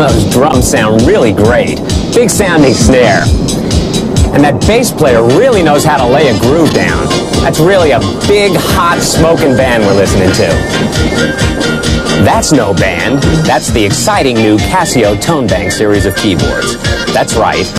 Those drums sound really great. Big sounding snare. And that bass player really knows how to lay a groove down. That's really a big, hot, smoking band we're listening to. That's no band. That's the exciting new Casio Tonebank series of keyboards. That's right.